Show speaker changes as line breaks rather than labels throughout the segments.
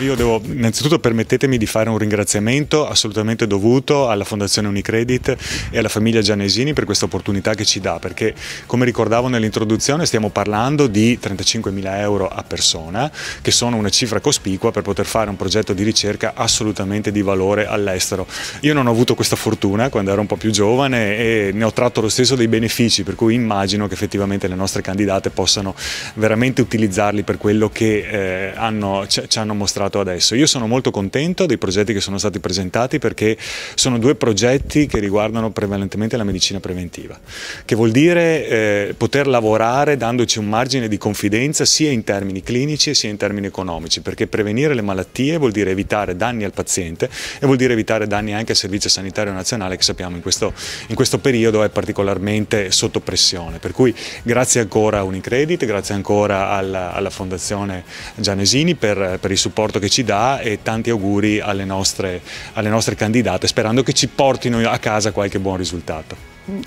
io devo innanzitutto permettetemi di fare un ringraziamento assolutamente dovuto alla Fondazione Unicredit e alla famiglia Giannesini per questa opportunità che ci dà, perché come ricordavo nell'introduzione stiamo parlando di 35 mila euro a persona, che sono una cifra cospicua per poter fare un progetto di ricerca assolutamente di valore all'estero. Io non ho avuto questa fortuna quando ero un po' più giovane e ne ho tratto lo stesso dei benefici, per cui immagino che effettivamente le nostre candidate possano veramente utilizzarli per quello che eh, hanno, ci hanno mostrato adesso. Io sono molto contento dei progetti che sono stati presentati perché sono due progetti che riguardano prevalentemente la medicina preventiva, che vuol dire eh, poter lavorare dandoci un margine di confidenza sia in termini clinici sia in termini economici, perché prevenire le malattie vuol dire evitare danni al paziente e vuol dire evitare danni anche al Servizio Sanitario Nazionale che sappiamo in questo, in questo periodo è particolarmente sotto pressione. Per cui grazie ancora a Unicredit, grazie ancora alla, alla Fondazione Gianesini per, per, il supporto che ci dà e tanti auguri alle nostre, alle nostre candidate sperando che ci portino a casa qualche buon risultato.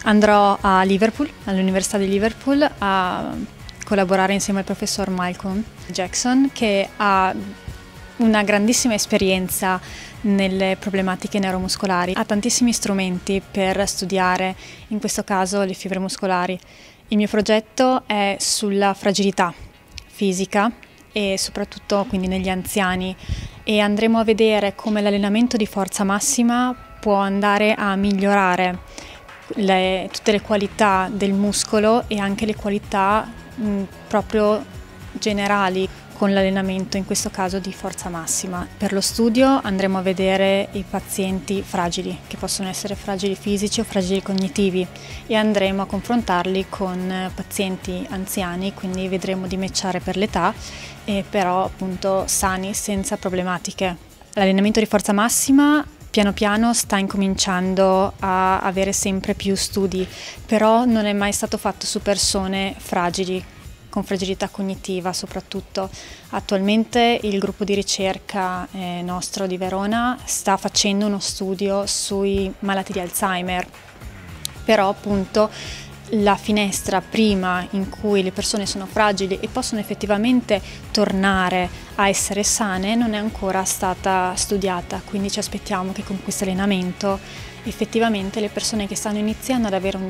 Andrò a Liverpool, all'Università di Liverpool, a collaborare insieme al professor Malcolm Jackson che ha una grandissima esperienza nelle problematiche neuromuscolari, ha tantissimi strumenti per studiare, in questo caso le fibre muscolari. Il mio progetto è sulla fragilità fisica e soprattutto quindi negli anziani. E andremo a vedere come l'allenamento di forza massima può andare a migliorare le, tutte le qualità del muscolo e anche le qualità mh, proprio generali con l'allenamento, in questo caso di forza massima. Per lo studio andremo a vedere i pazienti fragili, che possono essere fragili fisici o fragili cognitivi, e andremo a confrontarli con pazienti anziani, quindi vedremo di matchare per l'età, però appunto sani, senza problematiche. L'allenamento di forza massima piano piano sta incominciando a avere sempre più studi, però non è mai stato fatto su persone fragili, con fragilità cognitiva soprattutto. Attualmente il gruppo di ricerca eh, nostro di Verona sta facendo uno studio sui malati di Alzheimer, però appunto la finestra prima in cui le persone sono fragili e possono effettivamente tornare a essere sane non è ancora stata studiata, quindi ci aspettiamo che con questo allenamento effettivamente le persone che stanno iniziando ad avere un,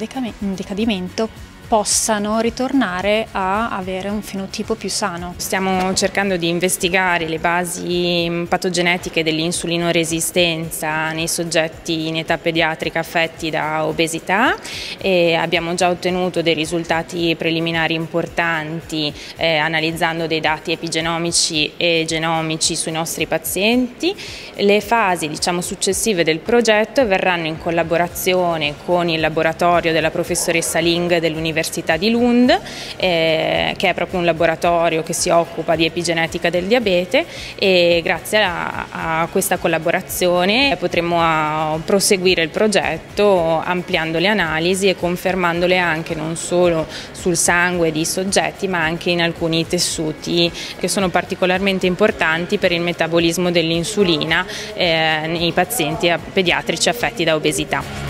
decadimento possano ritornare a avere un fenotipo più sano.
Stiamo cercando di investigare le basi mm, patogenetiche dell'insulinoresistenza nei soggetti in età pediatrica affetti da obesità e abbiamo già ottenuto dei risultati preliminari importanti eh, analizzando dei dati epigenomici e genomici sui nostri pazienti. Le fasi diciamo, successive del progetto verranno in collaborazione con il laboratorio della professoressa Ling dell'Università dell'Università di Lund, eh, che è proprio un laboratorio che si occupa di epigenetica del diabete e grazie a, a questa collaborazione potremo a, proseguire il progetto ampliando le analisi e confermandole anche non solo sul sangue di soggetti ma anche in alcuni tessuti che sono particolarmente importanti per il metabolismo dell'insulina eh, nei pazienti pediatrici affetti da obesità.